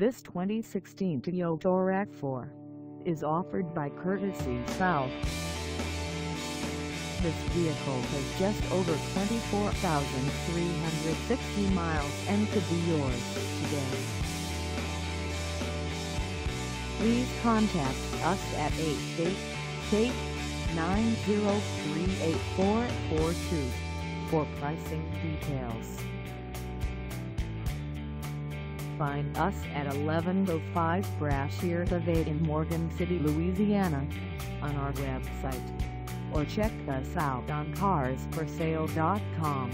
This 2016 Toyota RAV4 is offered by Courtesy South. This vehicle has just over 24,360 miles and could be yours today. Please contact us at 888-903-8442 for pricing details. Find us at 1105 Brashear Ave in Morgan City, Louisiana on our website or check us out on carsforsale.com.